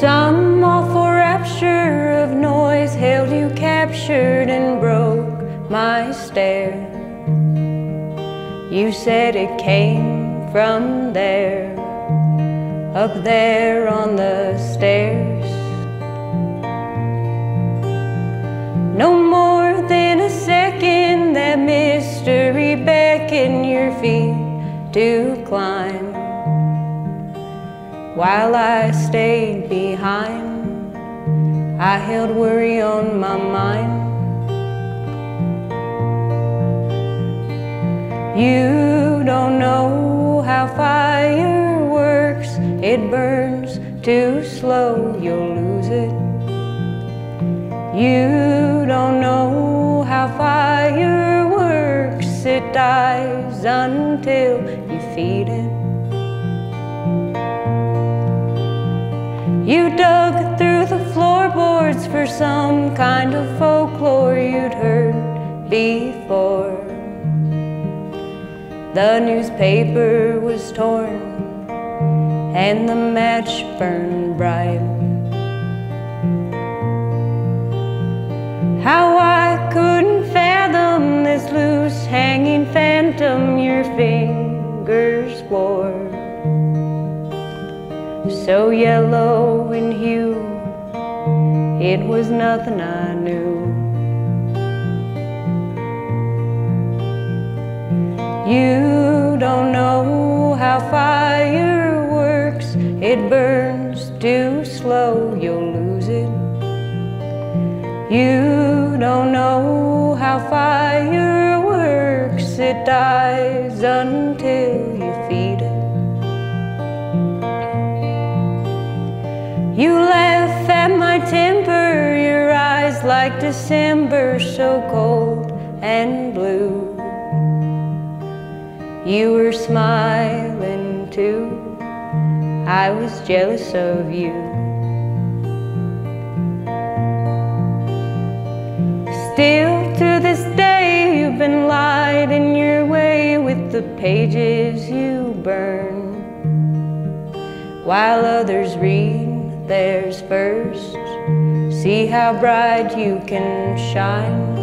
Some awful rapture of noise held you captured and broke my stare. You said it came from there, up there on the stairs. No more than a second that mystery beckoned your feet to climb. While I stayed behind, I held worry on my mind. You don't know how fire works, it burns too slow, you'll lose it. You don't know how fire works, it dies until you feed it. You dug through the floorboards for some kind of folklore you'd heard before. The newspaper was torn and the match burned bright. How I couldn't fathom this loose hanging phantom your fingers wore so yellow it was nothing I knew. You don't know how fire works, it burns too slow, you'll lose it. You don't know how fire works, it dies like December, so cold and blue. You were smiling too, I was jealous of you. Still to this day, you've been lighting your way with the pages you burn, while others read theirs first. See how bright you can shine.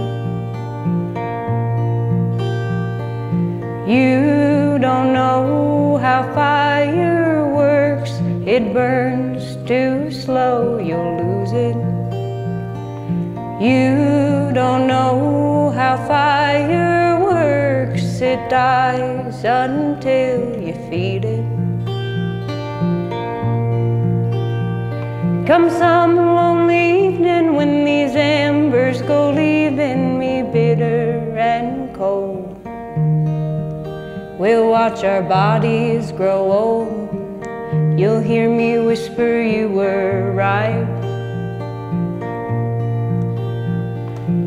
You don't know how fire works, it burns too slow, you'll lose it. You don't know how fire works, it dies until you feed it. Come some lonely evening when these embers go leaving me bitter and cold. We'll watch our bodies grow old. You'll hear me whisper you were right.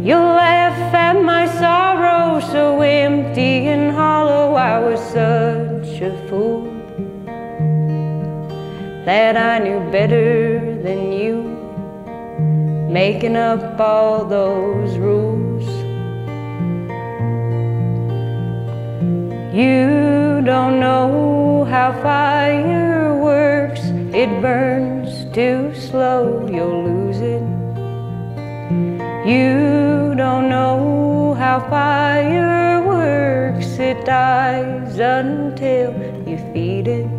You'll laugh at my sorrow so empty and hollow. I was such a fool that I knew better than you, making up all those rules. You don't know how fire works, it burns too slow, you'll lose it. You don't know how fire works, it dies until you feed it.